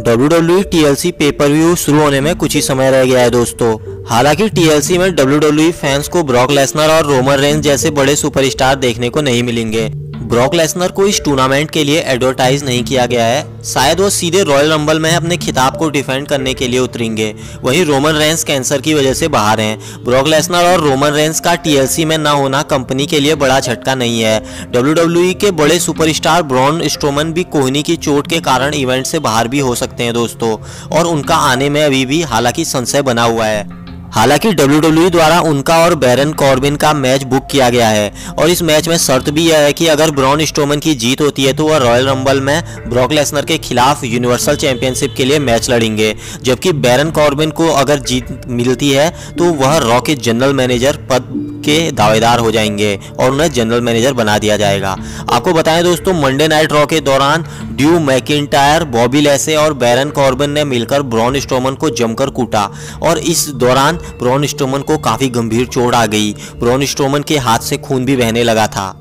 WWE TLC pay per view शुरू होने में कुछ ही समय रह गया है दोस्तों। हालाँकि TLC में WWE फैंस को ब्रॉक लेसनर और रोमन रेंज जैसे बड़े सुपरस्टार देखने को नहीं मिलेंगे। ब्रॉक लेसनर को इस टूर्नामेंट के लिए एडवर्टाइज नहीं किया गया है। शायद वो सीधे रॉयल रंबल में अपने खिताब को डिफेंड करने के लिए उतरेंगे। वहीं रोमन रेंस कैंसर की वजह से बाहर हैं। ब्रॉक लेसनर और रोमन रेंस का टीएलसी में ना होना कंपनी के लिए बड़ा झटका नहीं है। डब्ल्यू के बड़े सुपरस्टार ब्रॉन स्ट्रोमन भी कोहनी की चोट के कारण इवेंट से बाहर भी हो सकते हैं दोस्तों। और उनका आने में अभी भी हालाँकि संशय बना हुआ है। हालाँकि डब्ल्यू e द्वारा उनका और बैरन कॉर्बिन का मैच बुक किया गया है और इस मैच में शर्त भी यह है कि अगर ब्रॉन स्टोमन की जीत होती है तो वह रॉयल रंबल में ब्रॉक लेसनर के खिलाफ यूनिवर्सल चैंपियनशिप के लिए मैच लड़ेंगे। जबकि बैरन कॉर्बिन को अगर जीत मिलती है तो वह रॉ के जनरल मैनेजर पद के दावेदार हो जाएँगे और उन्हें जनरल मैनेजर बना दिया जाएगा। आपको बताएँ दोस्तों मंडे नाइट रॉ के दौरान ड्यू मैकिटायर बॉबी लेसे और बैरन कॉर्बन ने मिलकर ब्रॉन स्टोमन को जमकर कूटा और इस दौरान ब्रॉन स्टोमन को काफ़ी गंभीर चोट आ गई। ब्रॉन स्टोमन के हाथ से खून भी बहने लगा था।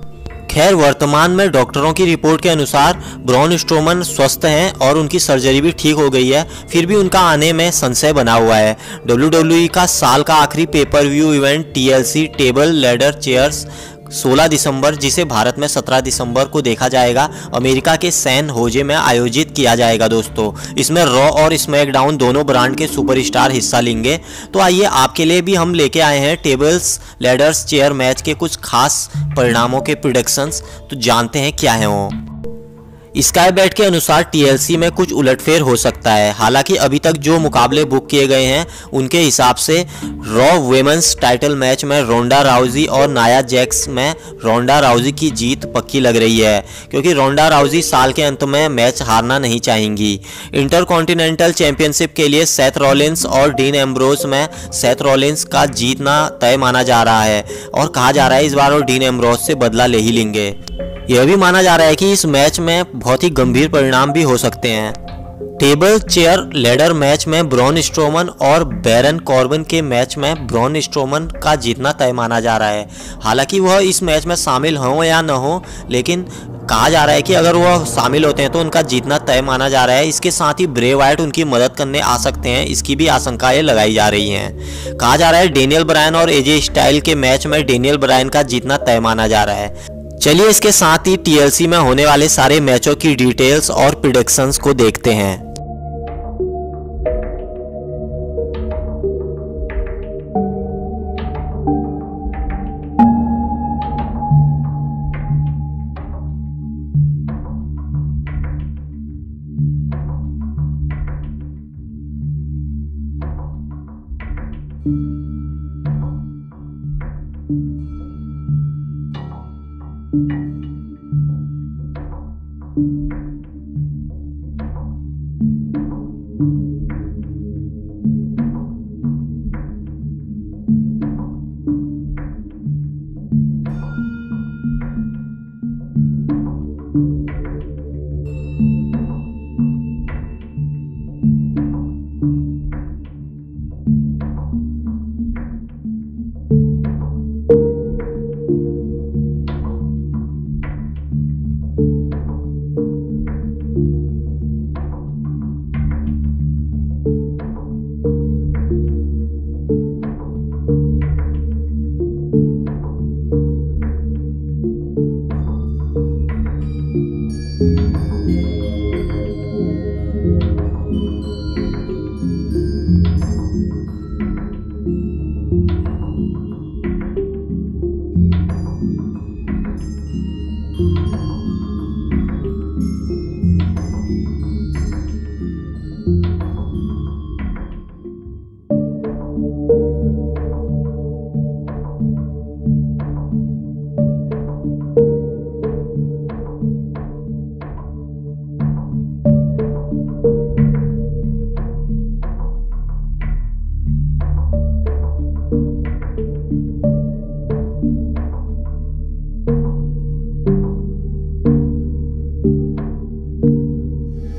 खैर, वर्तमान में डॉक्टरों की रिपोर्ट के अनुसार ब्रॉन स्ट्रोमन स्वस्थ हैं और उनकी सर्जरी भी ठीक हो गई है, फिर भी उनका आने में संशय बना हुआ है। डब्ल्यू का साल का आखिरी pay per view event, TLC, table, ladder, chairs 16 दिसंबर, जिसे भारत में 17 दिसंबर को देखा जाएगा, अमेरिका के सैन होजे में आयोजित किया जाएगा दोस्तों। इसमें रॉ और स्मैकडाउन दोनों ब्रांड के सुपरस्टार हिस्सा लेंगे। तो आइए, आपके लिए भी हम लेके आए हैं टेबल्स, लेडर्स, चेयर मैच के कुछ खास परिणामों के प्रोडक्शंस तो जानते हैं क्या है वो। स्काई बैट के अनुसार टीएलसी में कुछ उलटफेर हो सकता है। हालाँकि अभी तक जो मुकाबले बुक किए गए हैं, उनके हिसाब से रॉ वेमेंस टाइटल मैच में रोंडा राउजी और नाया जैक्स में रोंडा राउजी की जीत पक्की लग रही है, क्योंकि रोंडा राउजी साल के अंत में मैच हारना नहीं चाहेंगी। इंटर कॉन्टिनेंटल चैंपियनशिप के लिए सेथ रॉलिंस और डीन एम्ब्रोस में सेथ रॉलिंस का जीतना तय माना जा रहा है, और कहा जा रहा है इस बार और डीन एम्ब्रोस से बदला ले ही लेंगे। यह भी माना जा रहा है कि इस मैच में बहुत ही गंभीर परिणाम भी हो सकते हैं। टेबल चेयर लेडर मैच में ब्रॉन स्ट्रोमन और बैरन कॉर्बन के मैच में ब्रॉन स्ट्रोमन का जीतना तय माना जा रहा है। हालाँकि वह इस मैच में शामिल हों या न हो, लेकिन कहा जा रहा है कि अगर वह शामिल होते हैं तो उनका जीतना तय माना जा रहा है। इसके साथ ही ब्रे वाइट उनकी मदद करने आ सकते हैं, इसकी भी आशंकाएँ लगाई जा रही हैं। कहा जा रहा है डेनियल ब्रायन और एजे स्टाइल के मैच में डेनियल ब्रायन का जीतना तय माना जा रहा है। चलिए इसके साथ ही टीएलसी में होने वाले सारे मैचों की डिटेल्स और प्रिडिक्शंस को देखते हैं। Thank you.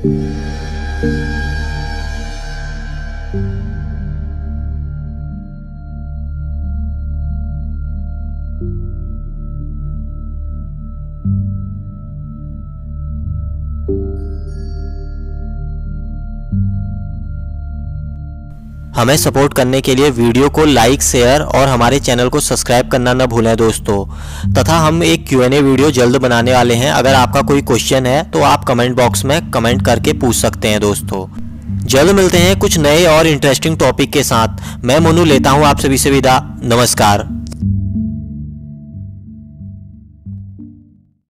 Música हमें सपोर्ट करने के लिए वीडियो को लाइक, शेयर और हमारे चैनल को सब्सक्राइब करना न भूलें दोस्तों। तथा हम एक क्यू एन ए वीडियो जल्द बनाने वाले हैं। अगर आपका कोई क्वेश्चन है तो आप कमेंट बॉक्स में कमेंट करके पूछ सकते हैं दोस्तों। जल्द मिलते हैं कुछ नए और इंटरेस्टिंग टॉपिक के साथ। मैं मोनू लेता हूँ आप सभी से विदा। नमस्कार।